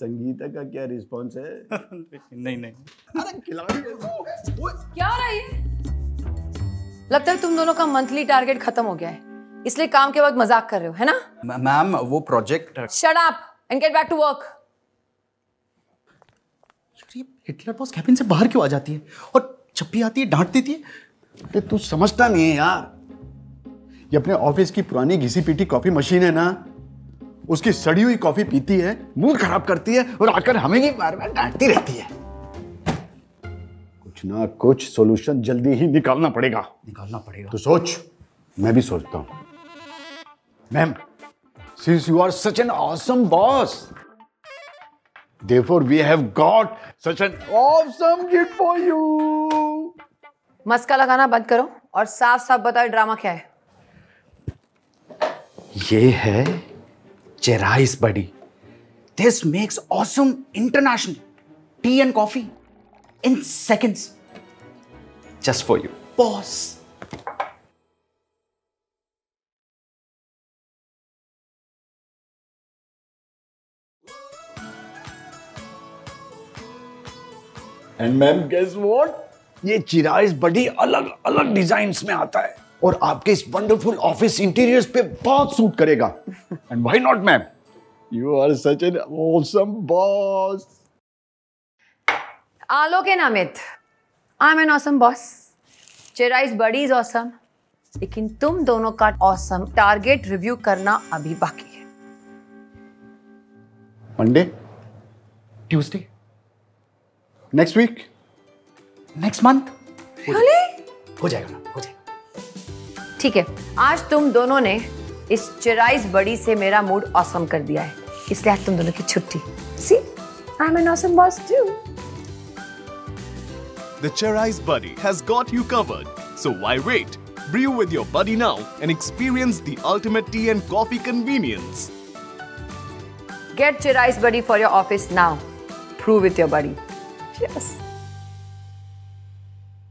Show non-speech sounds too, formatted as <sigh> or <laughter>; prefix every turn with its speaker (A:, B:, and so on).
A: संगीता का क्या रिस्पॉन्स है? <laughs>
B: नहीं नहीं।
A: अरे खिलाड़ी है
C: क्या हो रहा है ये? लगता है तुम दोनों का मंथली टारगेट खत्म हो गया है। इसलिए काम के वक्त मज़ाक कर रहे हो है ना?
B: मैम वो project
C: shut up and get back to work
B: Hitler boss cabin से बाहर क्यों आ जाती है? और जब भी आती है डांट देती है।
A: अरे तू समझता नहीं है यार। ये अपने ऑफ़िस की पुरानी घिसी पीटी कॉफ़ी मशीन है ना? उसकी सड़ी हुई कॉफ़ी पीती है मूड खराब करती है और आकर हमें ही बार बार डांटती रहती है। कुछ ना कुछ सोल्यूशन जल्दी ही निकालना पड़ेगा।
B: निकालना पड़ेगा।
A: तो सोच मैं भी सोचता हूँ। Ma'am since you are such an awesome boss therefore we have got such an awesome gift for you
C: मस्का लगाना बंद करो और साफ़ साफ़ बताओ ड्रामा क्या है?
B: ये है Cherise buddy. This makes awesome international tea and coffee in seconds just for you boss
A: and ma'am guess what ये चिराइस बड़ी अलग अलग डिज़ाइन में आता है। और आपके इस वंडरफुल ऑफ़िस इंटीरियर्स पे बहुत सूट करेगा। And why not ma'am you are such an awesome boss
C: Alok and Amit I am an awesome boss Cherise buddy is awesome लेकिन तुम दोनों का ऑसम टारगेट रिव्यू करना अभी बाकी है।
A: Monday
B: Tuesday
A: next week
B: next month हो जाएगा ना हो जाएगा।
C: ठीक है आज तुम दोनों ने इस चिराइस बड़ी से मेरा मूड ऑसम कर दिया है। इसलिए तुम दोनों की छुट्टी। See I am an awesome boss to
D: the Cherise buddy has got you covered so why wait brew with your buddy now and experience the ultimate tea and coffee convenience
C: get Cherise buddy for your office now prove with your buddy Yes.